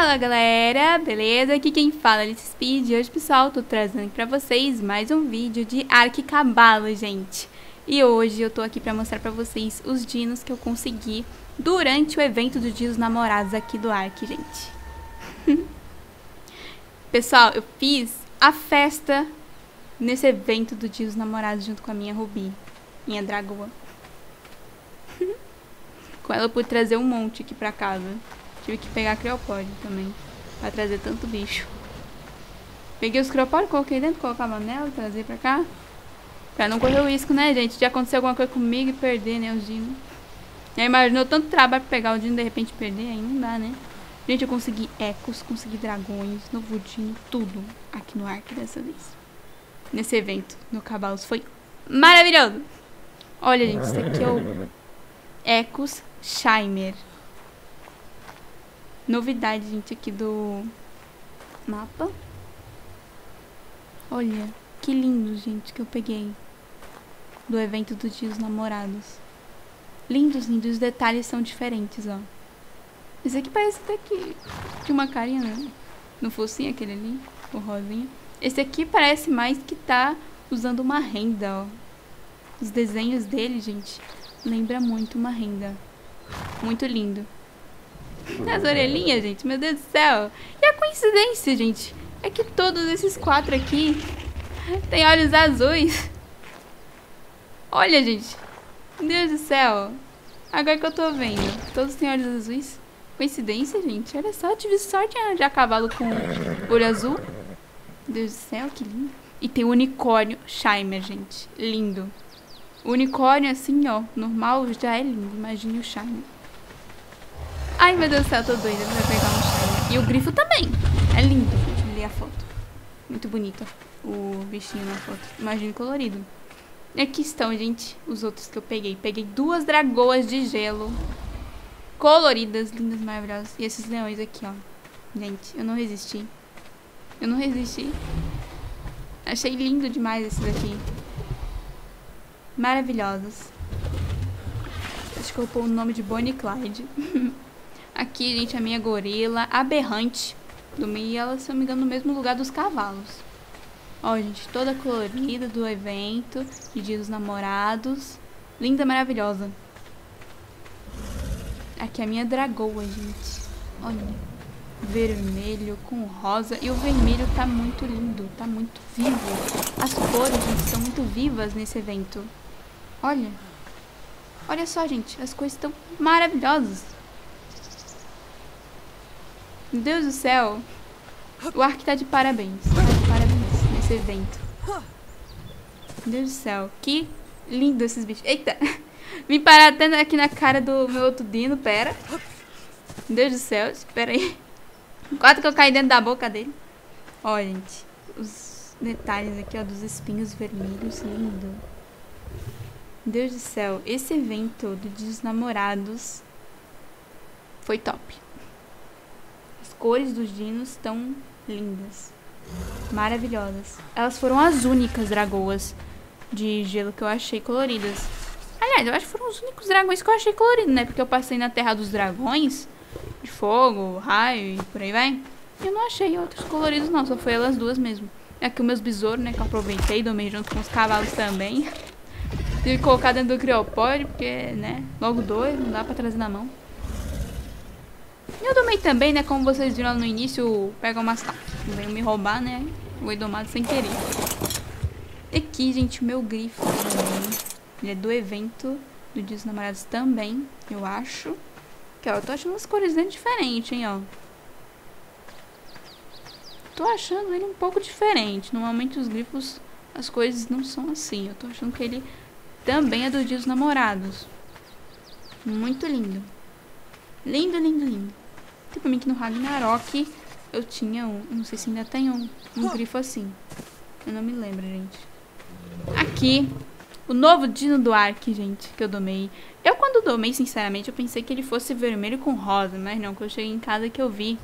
Fala galera, beleza? Aqui quem fala é Alice Speed hoje pessoal tô trazendo pra vocês mais um vídeo de Ark Cabalo, gente. E hoje eu tô aqui pra mostrar pra vocês os dinos que eu consegui durante o evento do Dia dos Namorados aqui do Ark, gente. pessoal, eu fiz a festa nesse evento do Dia dos Namorados junto com a minha Ruby, minha dragoa. com ela eu pude trazer um monte aqui pra casa. Tive que pegar criopode também. Pra trazer tanto bicho. Peguei os criopódios, coloquei dentro, colocava nela, trazer pra cá. Pra não correr o risco, né, gente? De acontecer alguma coisa comigo e perder, né, os dinos. Já imaginou tanto trabalho pra pegar o dino e de repente perder? Aí não dá, né? Gente, eu consegui ecos, consegui dragões, novo dino, tudo aqui no Ark dessa vez. Nesse evento, no Cabalos. Foi maravilhoso! Olha, gente, isso aqui é o Ecos Shimer. Novidade, gente, aqui do mapa. Olha, que lindo, gente, que eu peguei. Do evento do Dia dos Namorados. Lindos, lindos. Os detalhes são diferentes, ó. Esse aqui parece até que tinha uma carinha, né? No focinho, aquele ali, o rosinha. Esse aqui parece mais que tá usando uma renda, ó. Os desenhos dele, gente, lembra muito uma renda. Muito lindo. As orelhinhas, gente, meu Deus do céu. E a coincidência, gente, é que todos esses quatro aqui têm olhos azuis. Olha, gente. Meu Deus do céu. Agora que eu tô vendo. Todos têm olhos azuis. Coincidência, gente. Olha só, tive sorte de a cavalo com olho azul. Meu Deus do céu, que lindo. E tem o unicórnio Shimer, gente. Lindo. O unicórnio, assim, ó, normal já é lindo. Imagine o Shimer. Ai, meu Deus do céu, tô doida pra pegar um Shine. E o grifo também. É lindo. Eu ler a foto. Muito bonito o bichinho na foto. Imagina colorido. E aqui estão, gente, os outros que eu peguei. Peguei duas dragoas de gelo. Coloridas, lindas, maravilhosas. E esses leões aqui, ó. Gente, eu não resisti. Eu não resisti. Achei lindo demais esses aqui. Maravilhosos. Acho que eu vou pôr o nome de Bonnie Clyde. Aqui, gente, a minha gorila aberrante. Dormi ela, se não me engano, no mesmo lugar dos cavalos. Ó, gente, toda colorida do evento, de dia dos namorados. Linda, maravilhosa. Aqui a minha dragoa, gente. Olha. Vermelho com rosa. E o vermelho tá muito lindo, tá muito vivo. As cores, gente, estão muito vivas nesse evento. Olha. Olha só, gente, as cores estão maravilhosas. Meu Deus do céu. O Ark tá de parabéns. Tá de parabéns nesse evento. Meu Deus do céu. Que lindo esses bichos. Eita. Vim parar até aqui na cara do meu outro dino. Pera. Meu Deus do céu. Espera aí. Quase que eu caí dentro da boca dele. Ó, gente. Os detalhes aqui, ó, dos espinhos vermelhos. Lindo. Meu Deus do céu. Esse evento dos Namorados foi top cores dos dinos estão lindas. Maravilhosas. Elas foram as únicas dragoas de gelo que eu achei coloridas. Aliás, eu acho que foram os únicos dragões que eu achei coloridos, né? Porque eu passei na Terra dos Dragões, de fogo, raio e por aí vai. E eu não achei outros coloridos não, só foi elas duas mesmo. Aqui os meus besouros, né, que eu aproveitei, domei junto com os cavalos também. Tive que colocar dentro do criopode, porque, né, logo dois, não dá pra trazer na mão. Eu domei também, né? Como vocês viram no início, pega umas Veio me roubar, né? Foi domado sem querer. Aqui, gente, o meu grifo também. Ele é do evento do Dia dos Namorados também, eu acho. Que, ó, eu tô achando as cores dele diferentes, hein, ó. Tô achando ele um pouco diferente. Normalmente os grifos, as coisas não são assim. Eu tô achando que ele também é do Dia dos Namorados. Muito lindo. Lindo, lindo, lindo. Tem pra mim que no Ragnarok eu tinha um. Não sei se ainda tem um, um grifo assim. Eu não me lembro, gente. Aqui, o novo Dino do Ark, gente, que eu domei. Eu, quando domei, sinceramente, eu pensei que ele fosse vermelho com rosa, mas não, quando eu cheguei em casa que eu vi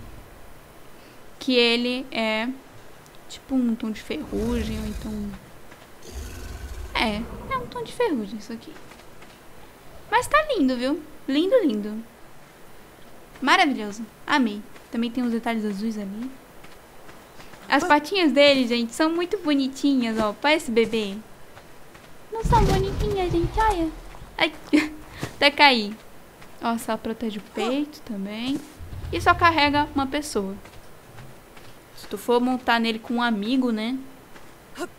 que ele é tipo um tom de ferrugem, ou então... É, é um tom de ferrugem isso aqui. Mas tá lindo, viu? Lindo, lindo. Maravilhoso. Amei. Também tem uns detalhes azuis ali. As patinhas dele, gente, são muito bonitinhas, ó. Parece bebê. Não são bonitinhas, gente, olha. Ai, até cair. Ó, só protege o peito também. E só carrega uma pessoa. Se tu for montar nele com um amigo, né?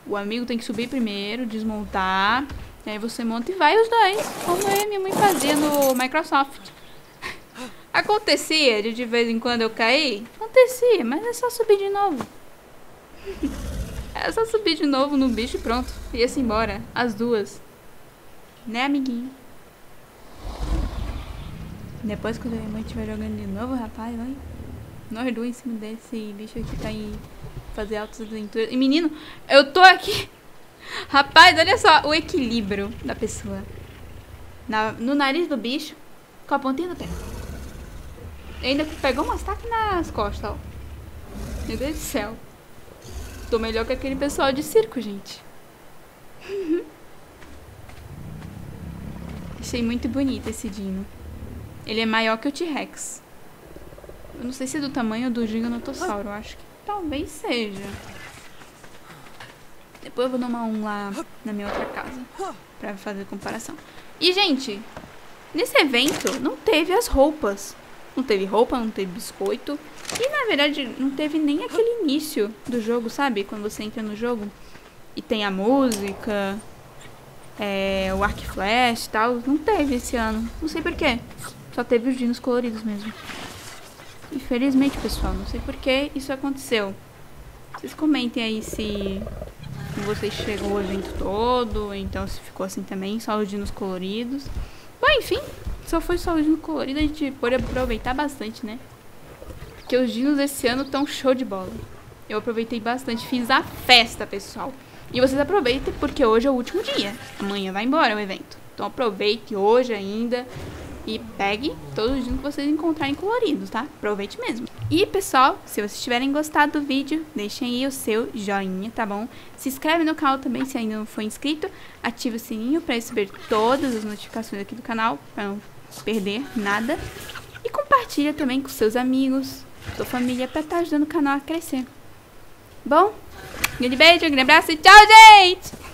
O amigo tem que subir primeiro, desmontar. E aí você monta e vai os dois. Como e minha mãe fazia no Microsoft. Acontecia de de vez em quando eu cair? Acontecia, mas é só subir de novo. É só subir de novo no bicho e pronto. Ia-se embora. As duas. Né, amiguinho? Depois a minha mãe estiver jogando de novo, rapaz, vai. Nós dois em cima desse bicho aqui tá em fazer altas aventuras. E menino, eu tô aqui. Rapaz, olha só o equilíbrio da pessoa. Na, no nariz do bicho, com a pontinha do pé. Ainda pegou umas tacas nas costas, ó. Meu Deus do céu. Tô melhor que aquele pessoal de circo, gente. Achei muito bonito esse dino. Ele é maior que o T-Rex. Eu não sei se é do tamanho do Giganotossauro. Eu acho que talvez seja. Depois eu vou tomar um lá na minha outra casa. Pra fazer comparação. E, gente, nesse evento não teve as roupas. Não teve roupa, não teve biscoito. E na verdade não teve nem aquele início do jogo, sabe? Quando você entra no jogo e tem a música, é, o arc flash e tal. Não teve esse ano. Não sei porquê. Só teve os dinos coloridos mesmo. Infelizmente, pessoal, não sei porquê isso aconteceu. Vocês comentem aí se vocês chegou o evento todo, então se ficou assim também, só os dinos coloridos. Bom, enfim, só foi só o dino colorido, a gente pôde aproveitar bastante, né? Porque os dinos esse ano estão show de bola. Eu aproveitei bastante, fiz a festa, pessoal. E vocês aproveitem, porque hoje é o último dia. Amanhã vai embora o evento. Então aproveite hoje ainda. E pegue todos os dinos que vocês encontrarem coloridos, tá? Aproveite mesmo. E, pessoal, se vocês tiverem gostado do vídeo, deixem aí o seu joinha, tá bom? Se inscreve no canal também se ainda não for inscrito. Ative o sininho para receber todas as notificações aqui do canal, para não perder nada. E compartilha também com seus amigos, sua família, para estar tá ajudando o canal a crescer. Bom, grande beijo, grande abraço e tchau, gente!